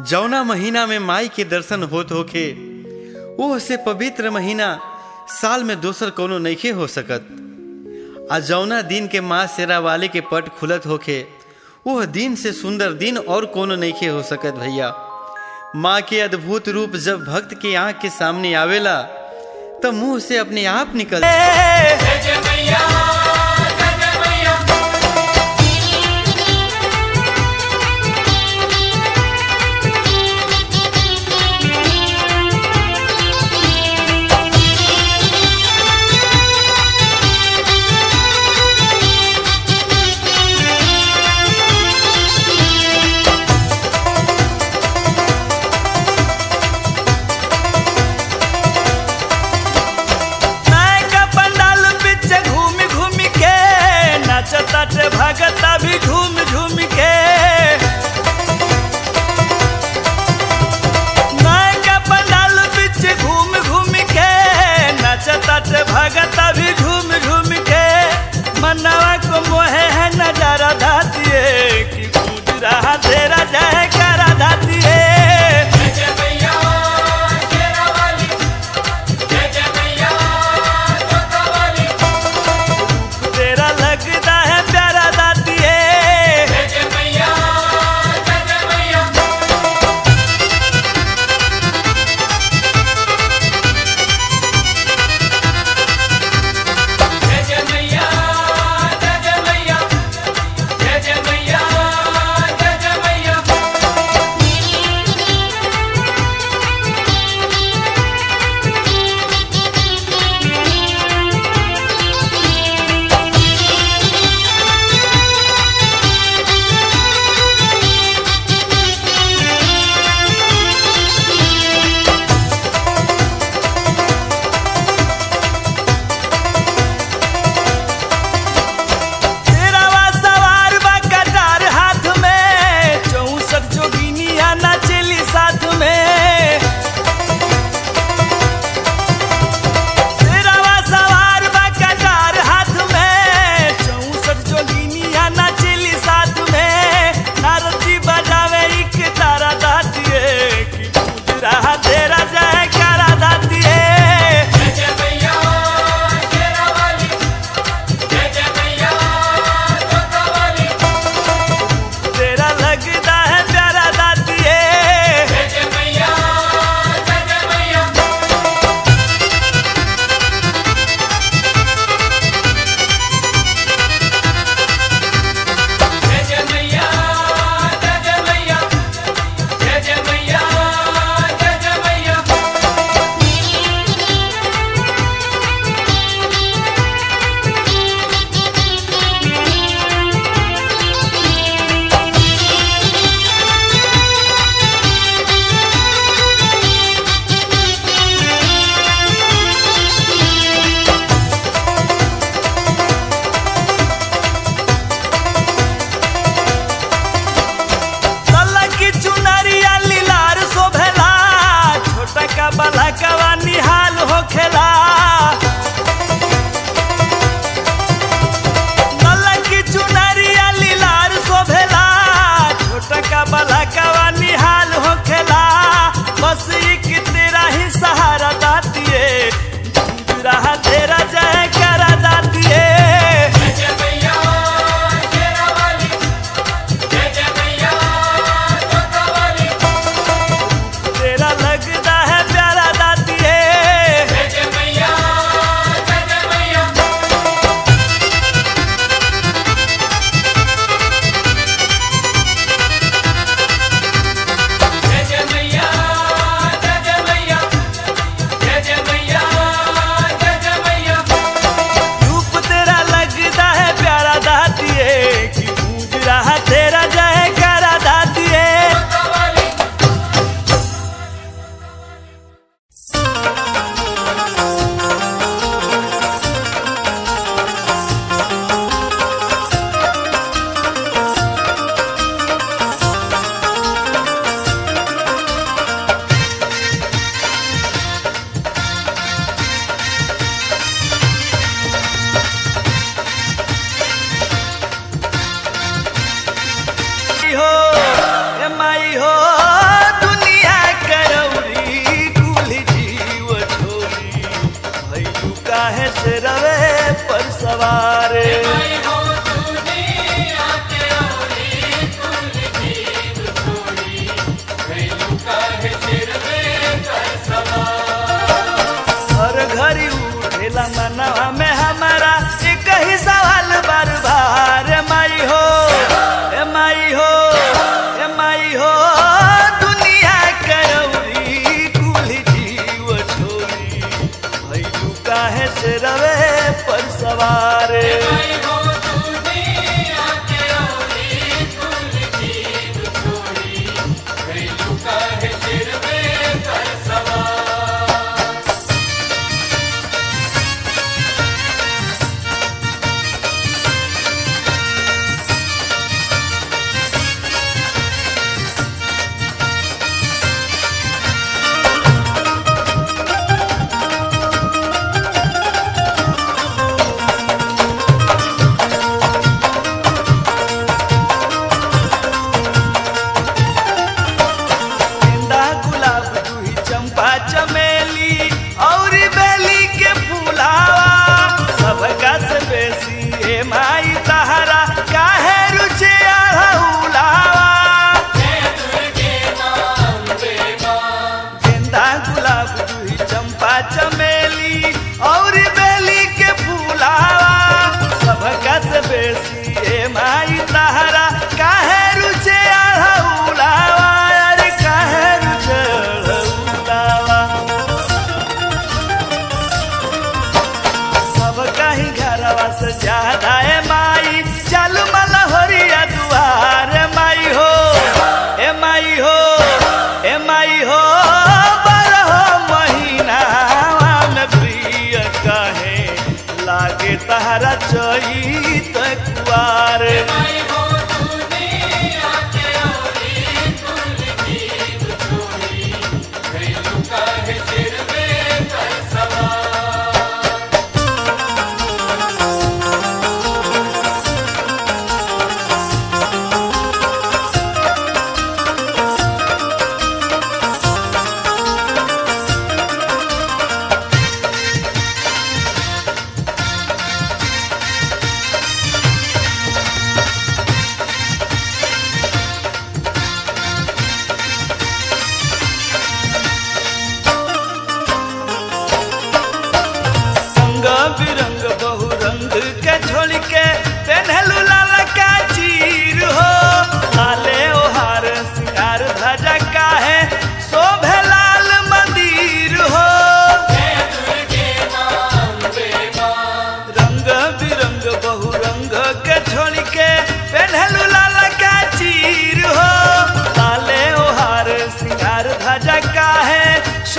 जौना महीना में माई के दर्शन होत होखे, ओह से पवित्र महीना साल में दोसर कोनो नहीं हो सकत। आ जौना दिन के माँ शेरा वाले के पट खुलत होखे, ओह दिन से सुंदर दिन और कोनो नहीं हो सकत भैया। माँ के अद्भुत रूप जब भक्त के आँख के सामने आवेला, तब मुँह से अपने आप निकल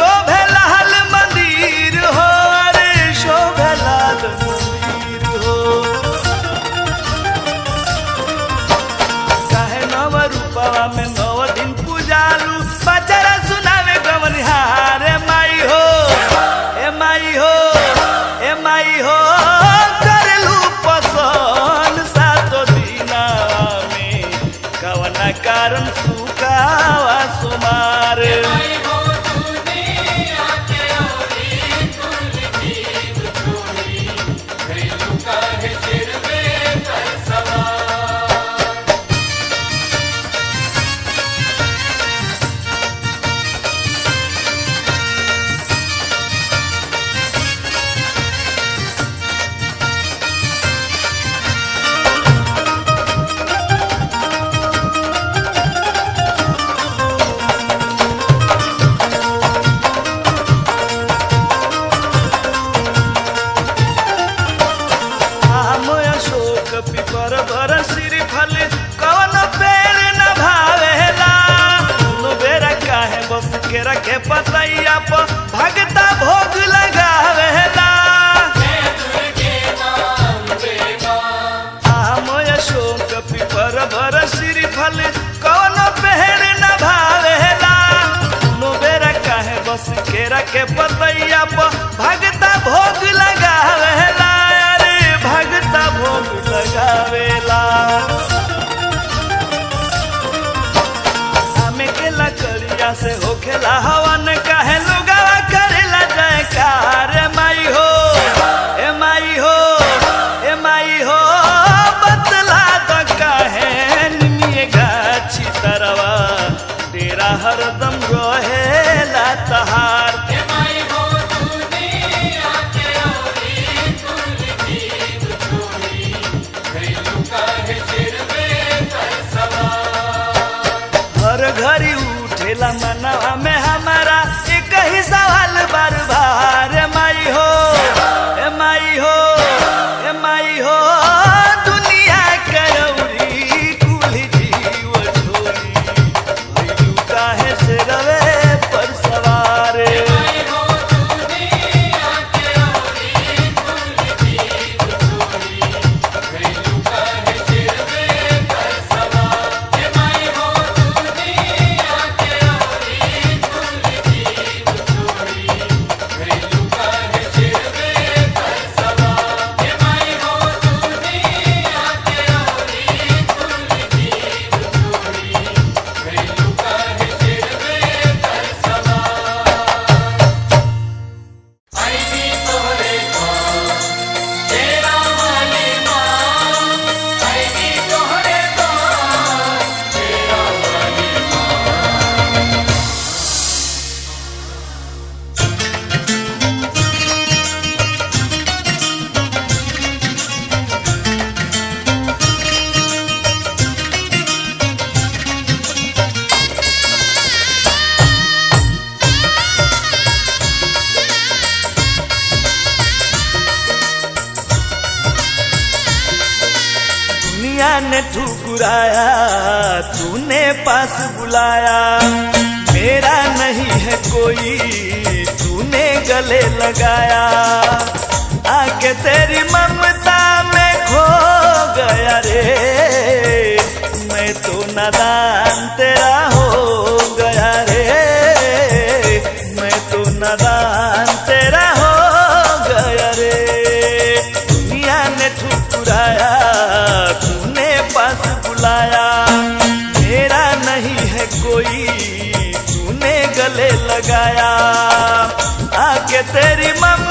so लगावे पास बुलाया। मेरा नहीं है कोई, तूने गले लगाया। आके तेरी ममता में खो गया रे। मैं तो नदान तेरा हो गया रे। मैं तो नदान तेरी मम्मी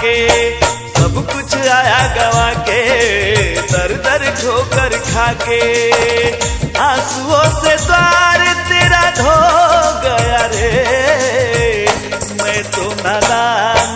के सब कुछ आया गवा के, दर दर ठोकर खा के आंसुओं से द्वार तेरा धो गया रे। मैं तो नादान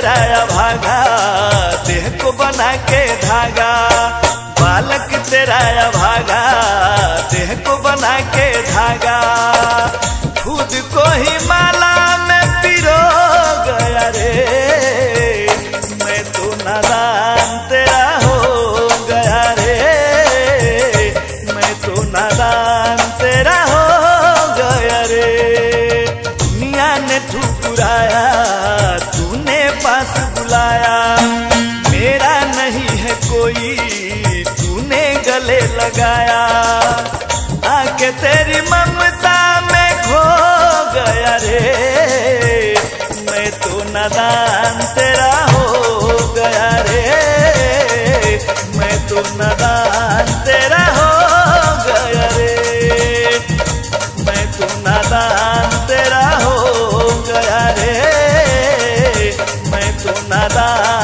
तेरा भागा, देह को बना के धागा। बालक तेरा भागा, देह को बना के धागा। खुद को ही माला नदान तेरा हो गया रे। मैं तो नदान तेरा हो गया रे। मैं तो नदान तेरा हो गया रे। मैं तो नदान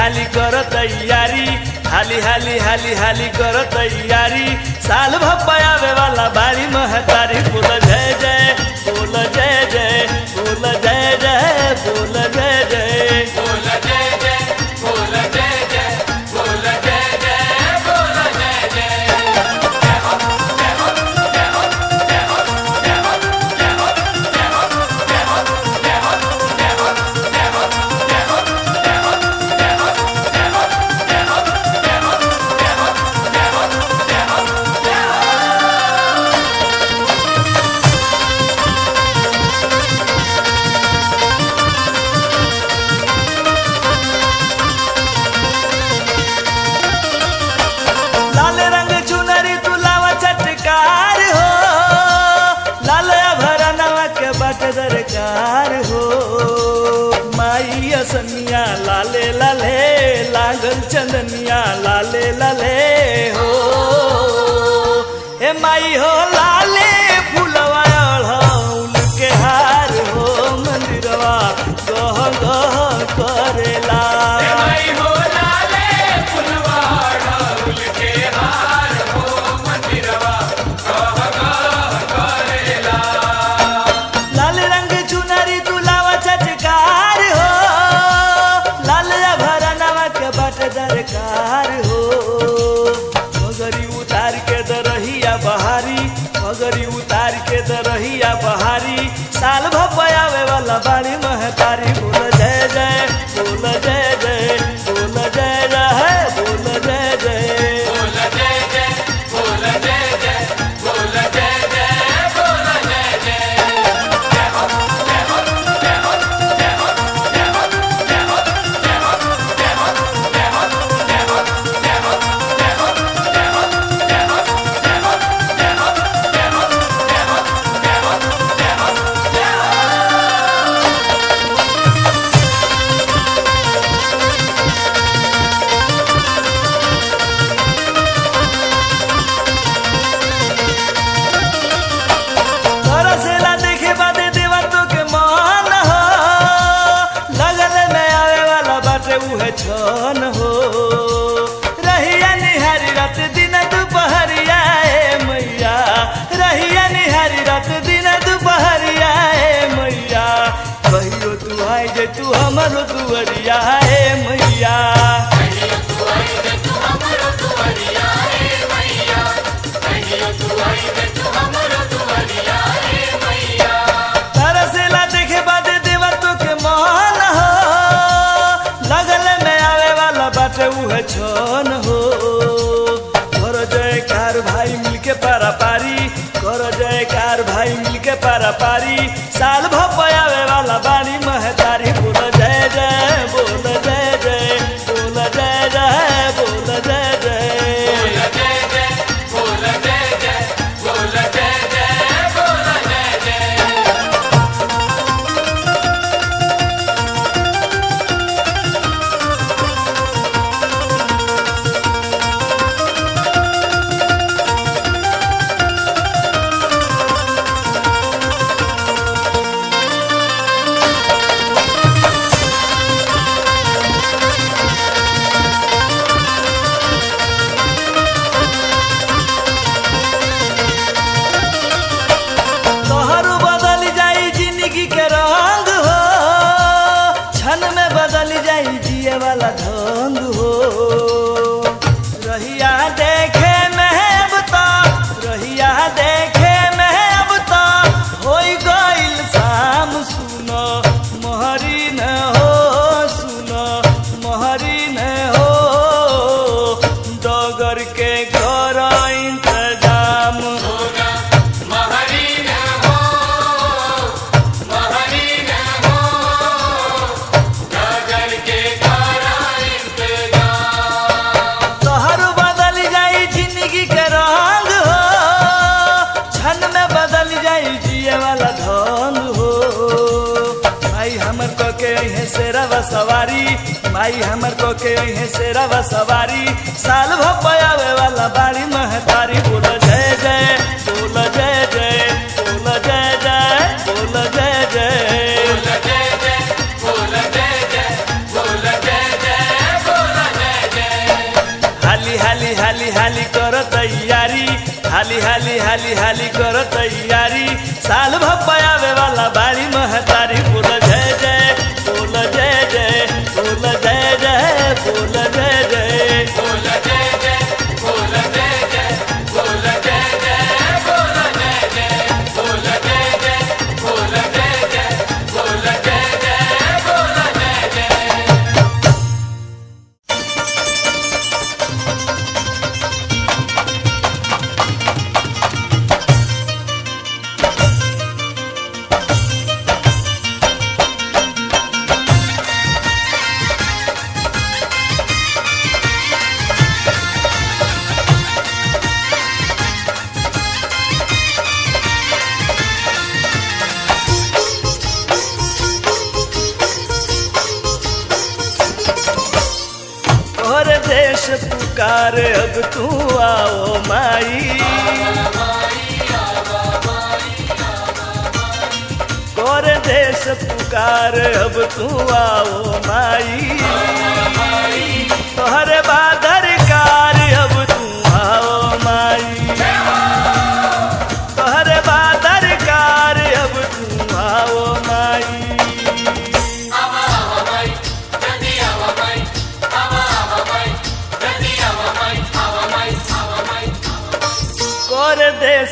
हाली कर तैयारी हाली हाली हाली हाली कर तैयारी। साल भर पावे वाला बारी, महतारी बोल जय जय बोल जय হালি হালি কর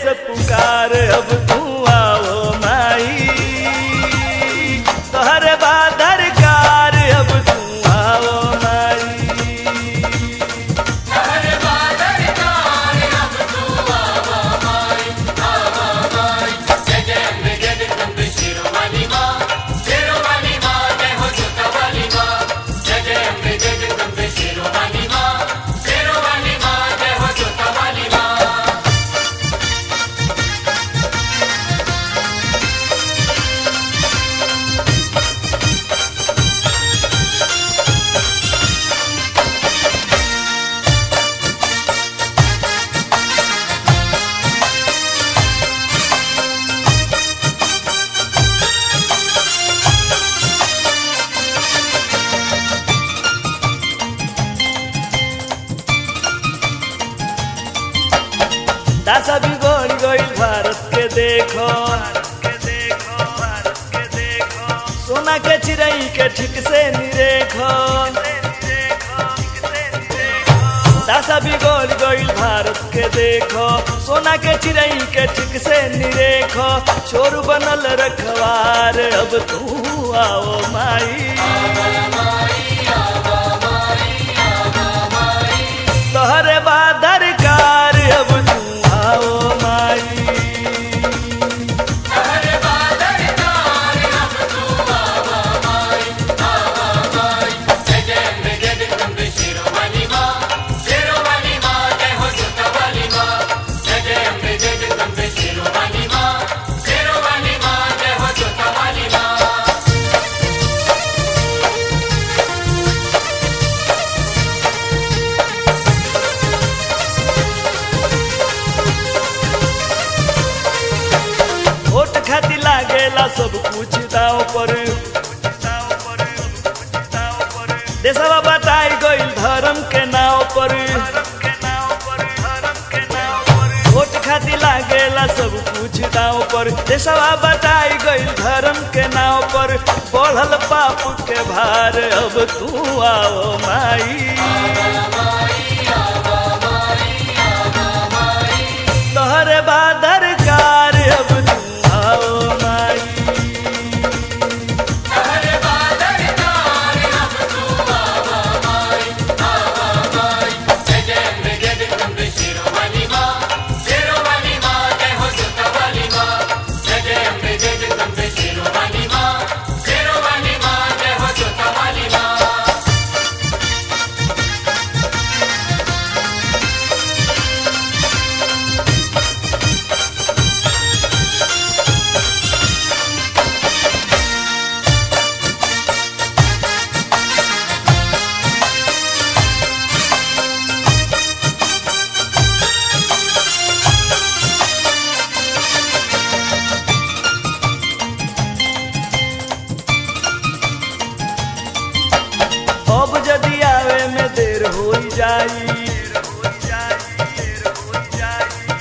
सत्कार अब तू आ हार अब तू आओ माई।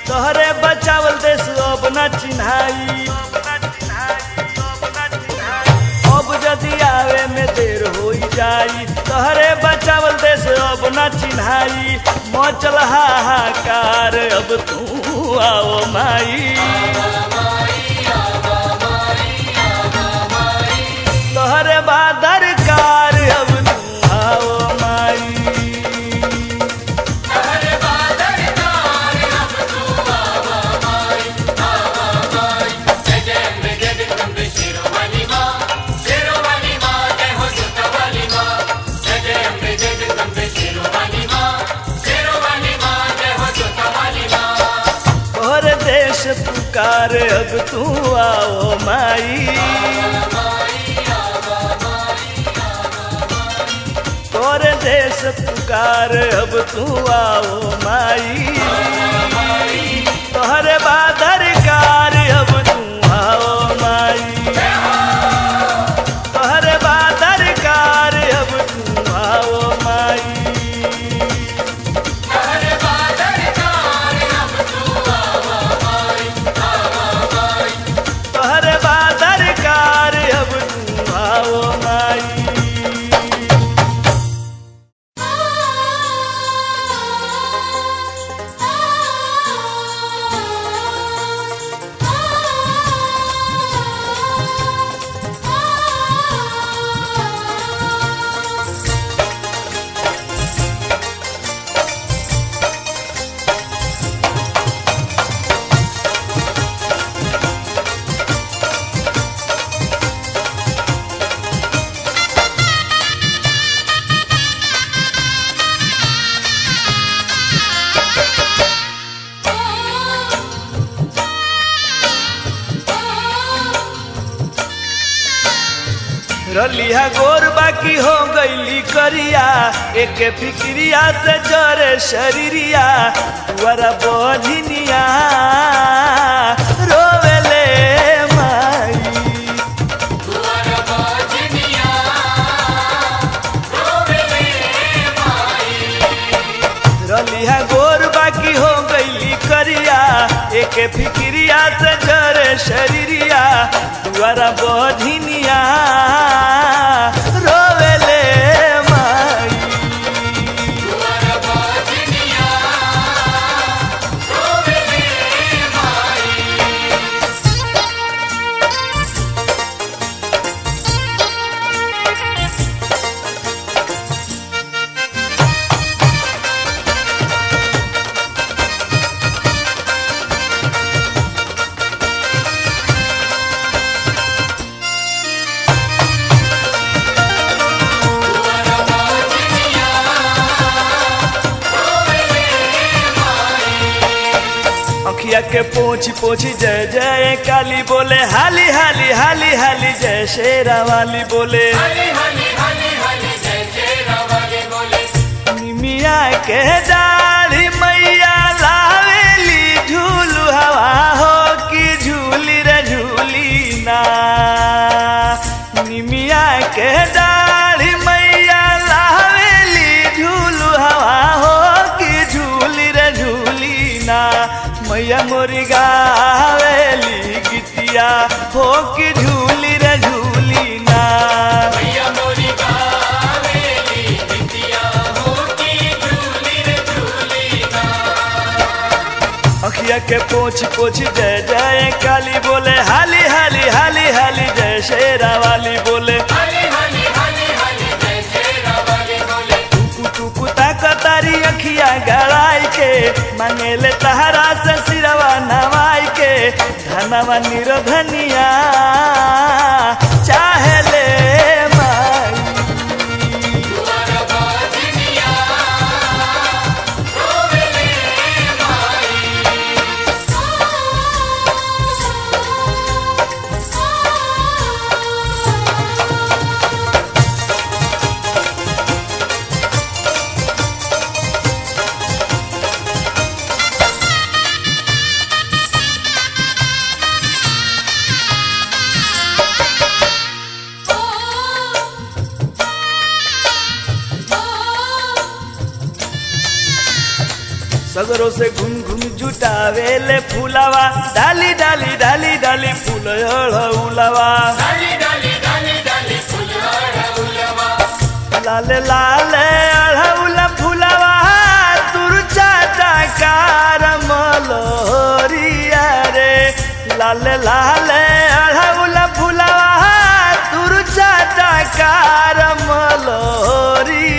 तोहरे बचावल देश अब न चिन्हाई। अब जदि आवे में देर हो जाई, तोहरे बचावल देश अब न चिन्हाई। मचल हाहाकार, अब तू आओ माई। पुकार अब तू आओ माई। तोरे देश पुकार, अब तू आओ माई। तोहरे बादर कार गोर बाकी हो गईली करिया। एक फिक्रिया से जरे शरीरिया। तुअरा बोझिनिया रोवेले रलिया गोर बाकी हो गईली करिया। एक फिक्रिया से जरे शरीरिया। तुअरा बोझिनिया अखिया के पोछी पोछी जय जय काली बोले हाली हाली हाली हाली जय शेरा वाली बोले। मिया के डाली मैया मोरी गावेली गीतिया हो कि झूली रे झूली ना। अखिया के पोछ पोछ जय जय काली बोले हाली हाली हाली हाली जय शेरा वाली बोले। टुकु टुकु ताकतारी अखिया गड़ाई के मांगेले के धनवा निरधनिया। सगरों से घूम घूम जुटावे ले फूलावा। डाली डाली डाली डाली फूल उलावा लाले लाले अढ़ौला फूलावा। तुर चाचा कार मलोरिया रे। लाले लाले अढ़ौला फूलावा। तुर चाचा कार मलोरिया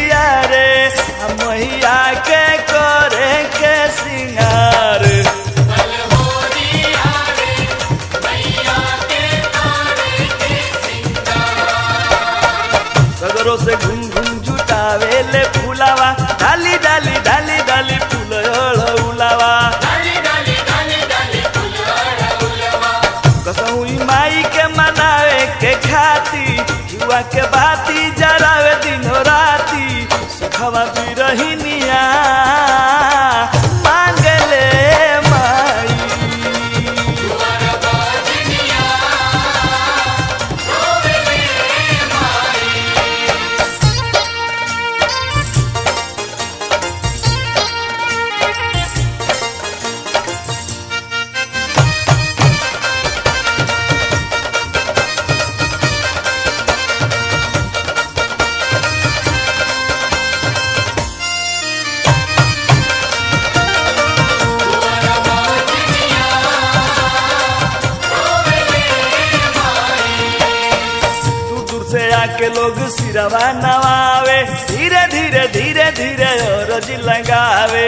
लोग सिरवा नवावे। धीरे धीरे धीरे धीरे औरज लगावे।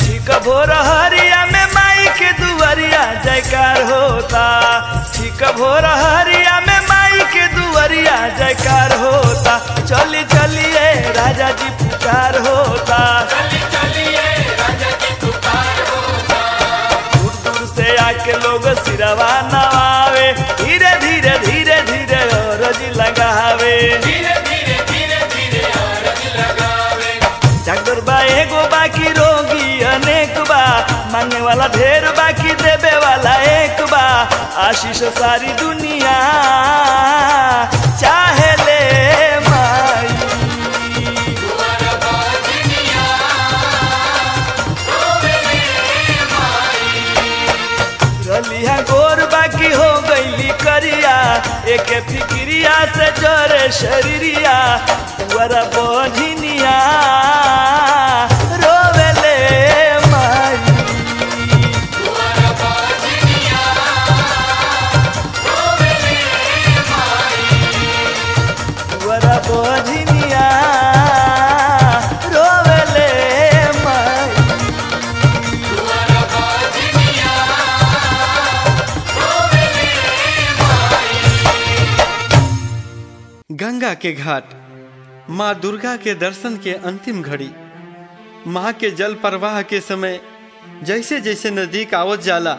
ठीक भोर हरिया में माई के दुआरिया जयकार होता। ठीक भोर हरिया में माई के दुआरिया जयकार होता। चली चलिए राजा जी पुकार होता। दूर दूर से आके लोग सिरवा वाला ढेर बाकी देवे वाला एक बा। आशीष सारी दुनिया चाहे ले गोर बाकी हो गईली करिया। एक फिक्रिया से जरे शरीरिया। दुआरा बझिनिया गंगा के घाट, माँ दुर्गा के दर्शन के अंतिम घड़ी, माँ के जल प्रवाह के समय जैसे जैसे नज़दीक आवत जाला,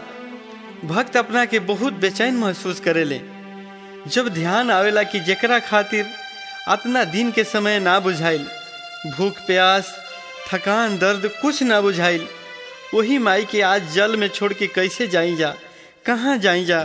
भक्त अपना के बहुत बेचैन महसूस करेले जब ध्यान आवेला कि जेकरा खातिर अतना दिन के समय ना बुझाइल, भूख, प्यास, थकान, दर्द कुछ ना बुझाइल, वही माई के आज जल में छोड़ के कैसे जाई जा, कहाँ जाई जा?